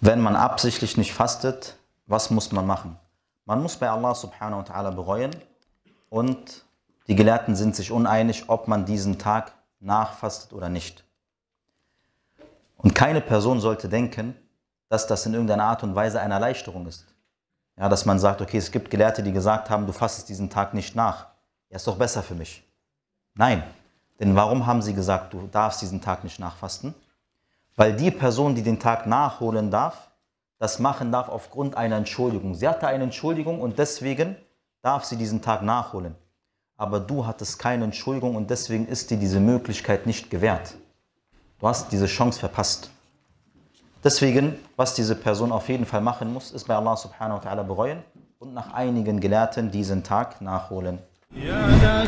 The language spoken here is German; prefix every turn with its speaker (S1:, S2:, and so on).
S1: Wenn man absichtlich nicht fastet, was muss man machen? Man muss bei Allah subhanahu wa ta'ala bereuen und die Gelehrten sind sich uneinig, ob man diesen Tag nachfastet oder nicht. Und keine Person sollte denken, dass das in irgendeiner Art und Weise eine Erleichterung ist. Ja, dass man sagt, okay, es gibt Gelehrte, die gesagt haben, du fastest diesen Tag nicht nach. Ja, ist doch besser für mich. Nein, denn warum haben sie gesagt, du darfst diesen Tag nicht nachfasten? Weil die Person, die den Tag nachholen darf, das machen darf aufgrund einer Entschuldigung. Sie hatte eine Entschuldigung und deswegen darf sie diesen Tag nachholen. Aber du hattest keine Entschuldigung und deswegen ist dir diese Möglichkeit nicht gewährt. Du hast diese Chance verpasst. Deswegen, was diese Person auf jeden Fall machen muss, ist bei Allah subhanahu wa ta'ala bereuen und nach einigen Gelehrten diesen Tag nachholen.
S2: Ja,